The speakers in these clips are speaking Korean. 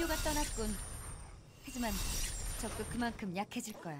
동료가 떠났군. 하지만 적도 그만큼 약해질 거야.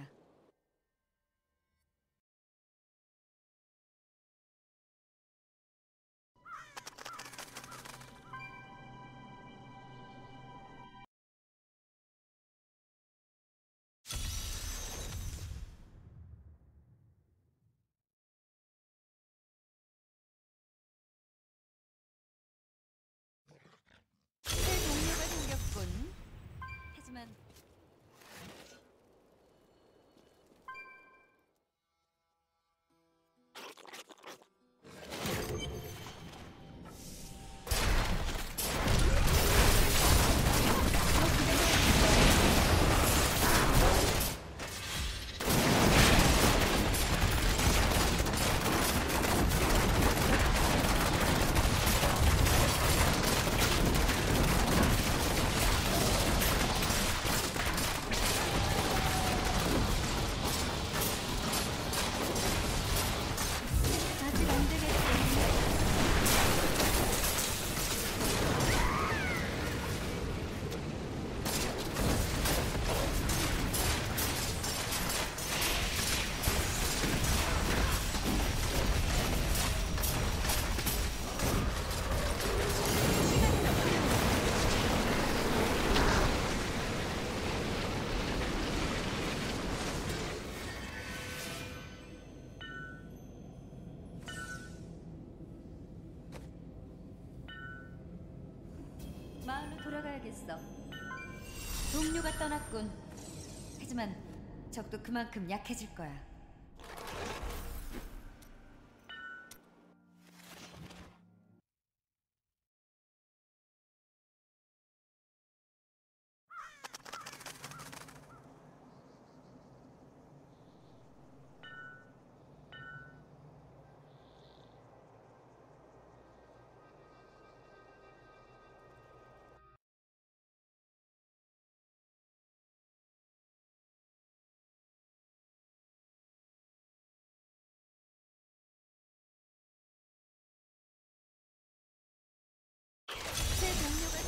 돌아가야겠어. 동료가 떠났군. 하지만 적도 그만큼 약해질 거야. 새 동료가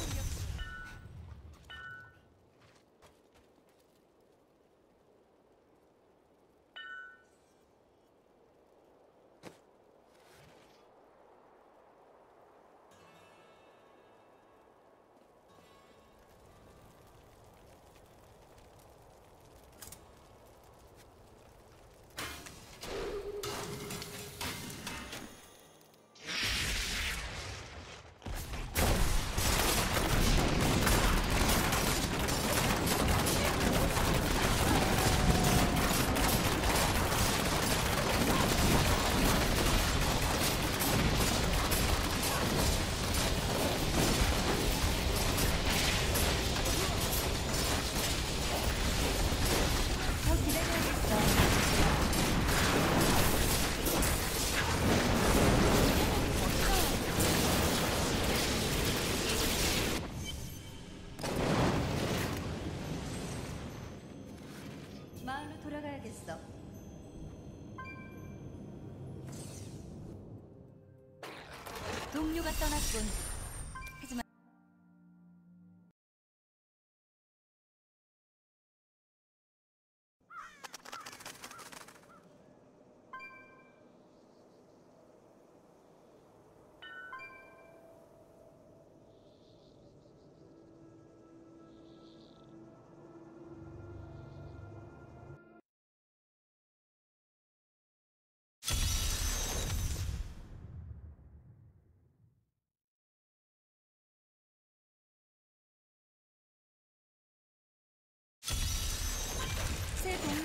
동료가 떠났군.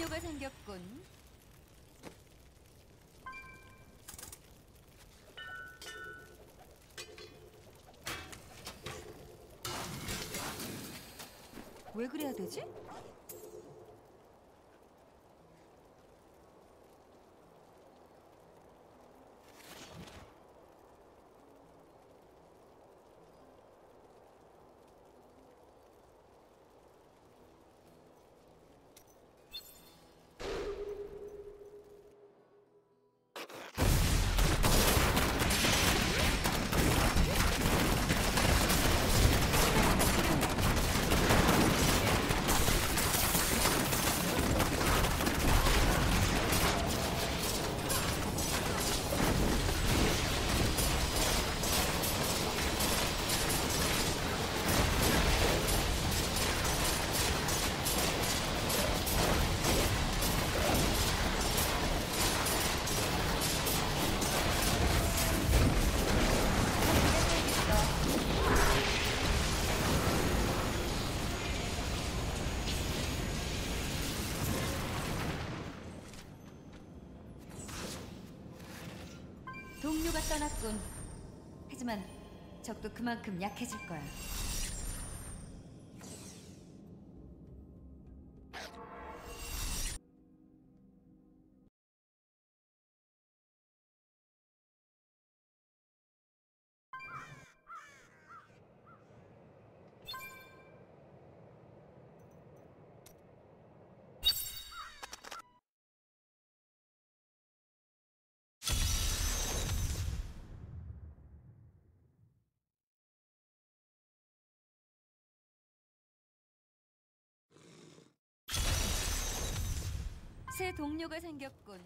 동료가 생겼군. 왜 그래야 되지? 적도 그만큼 약해질 거야. 새 동료가 생겼군.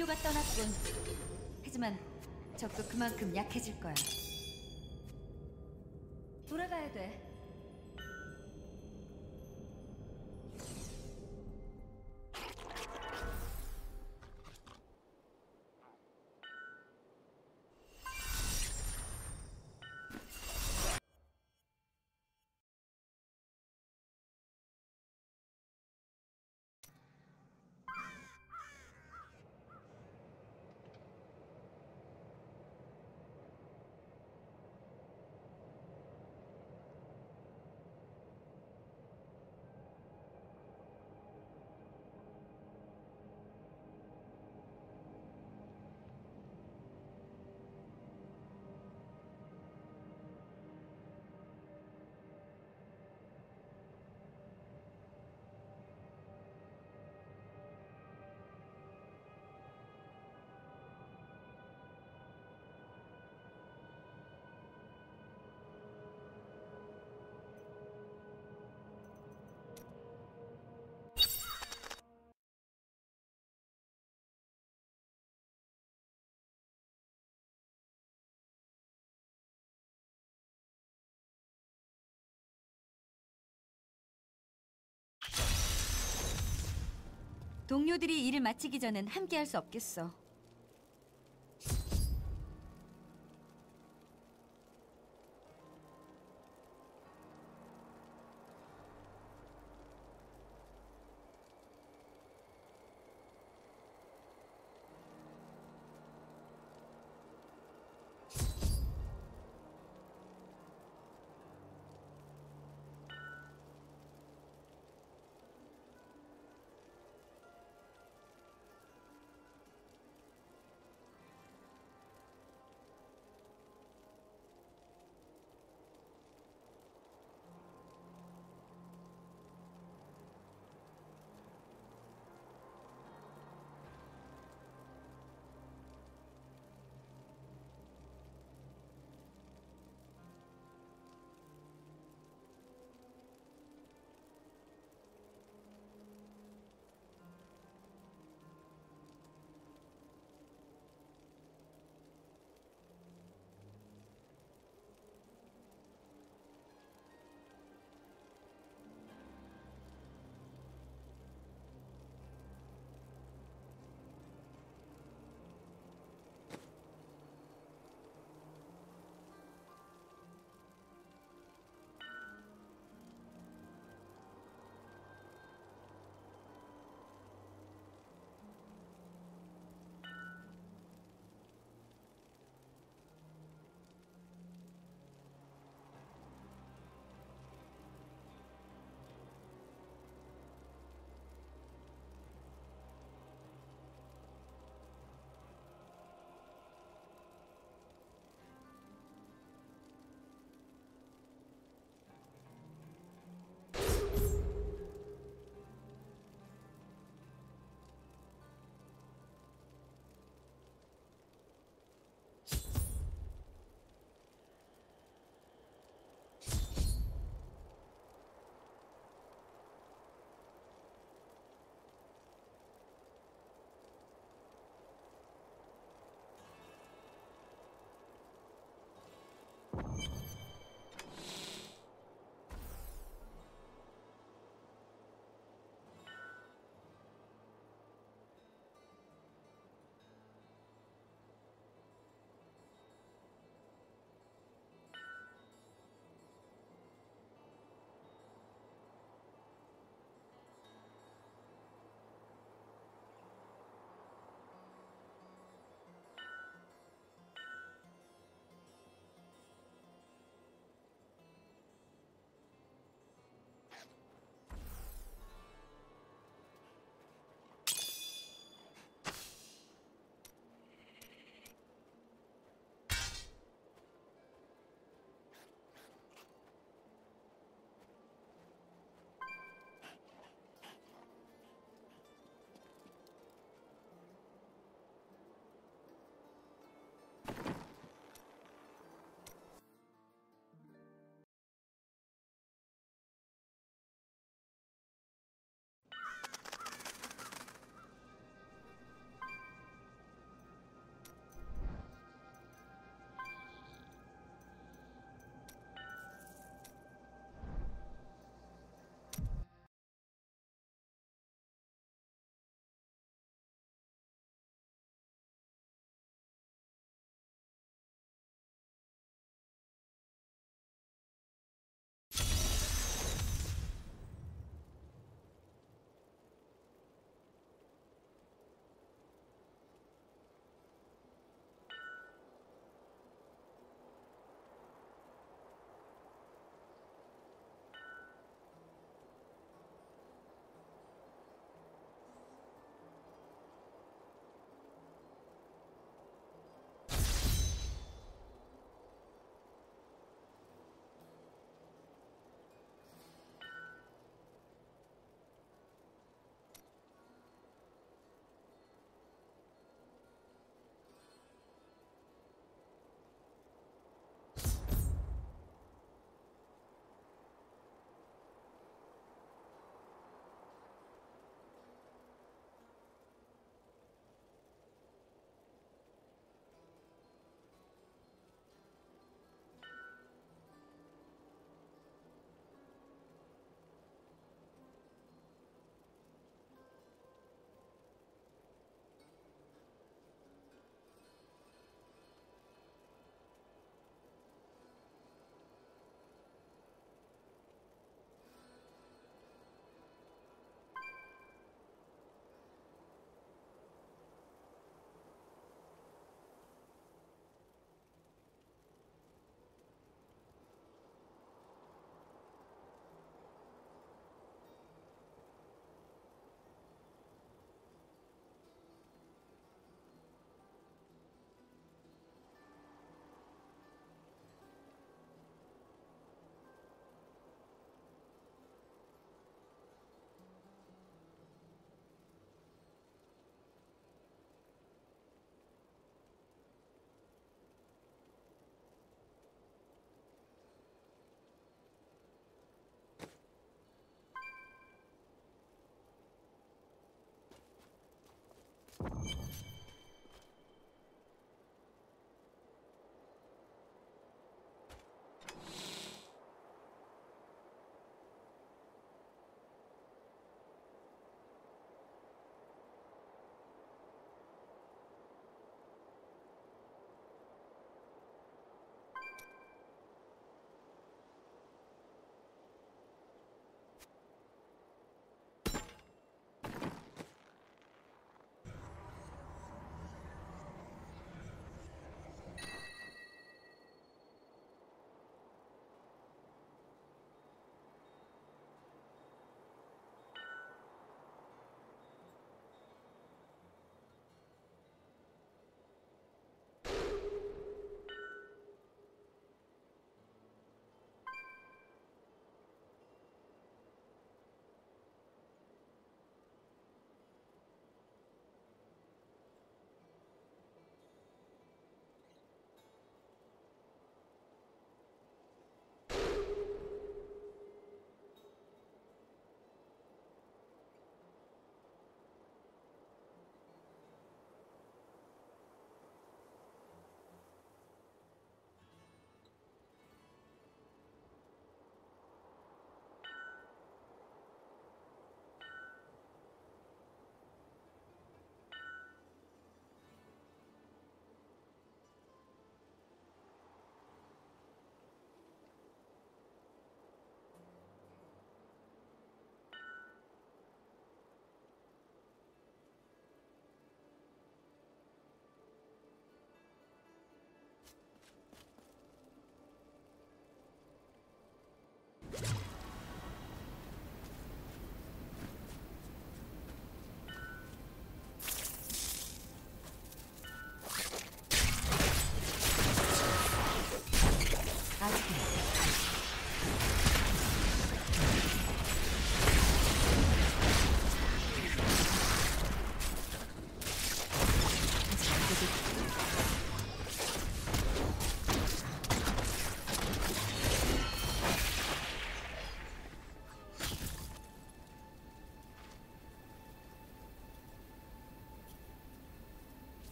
동료가 떠났군. 하지만 적도 그만큼 약해질 거야. 돌아가야 돼. 동료들이 일을 마치기 전엔 함께 할 수 없겠어.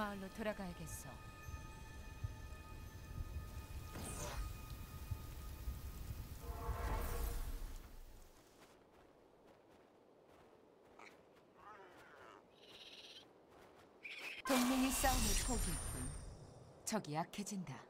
마을로 돌아가야겠어. 동맹이 싸움을 포기했군. 적이 약해진다.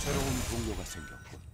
새로운 동료가 생겼군.